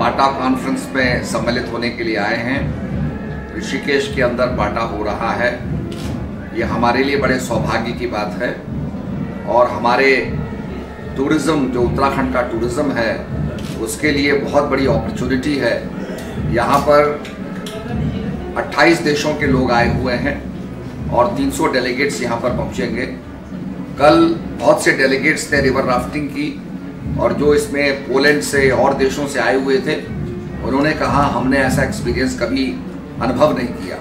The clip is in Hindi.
बाटा कॉन्फ्रेंस में सम्मिलित होने के लिए आए हैं। ऋषिकेश के अंदर बाटा हो रहा है। ये हमारे लिए बड़े सौभाग्य की बात है। और हमारे टूरिज़्म जो उत्तराखंड का टूरिज़्म है, उसके लिए बहुत बड़ी अपॉर्चुनिटी है। यहाँ पर 28 देशों के लोग आए हुए हैं और 300 डेलीगेट्स यहाँ पर पहुँचेंगे। कल बहुत से डेलीगेट्स ने रिवर राफ्टिंग की। और जो इसमें पोलैंड से और देशों से आए हुए थे, उन्होंने कहा, हमने ऐसा एक्सपीरियंस कभी अनुभव नहीं किया।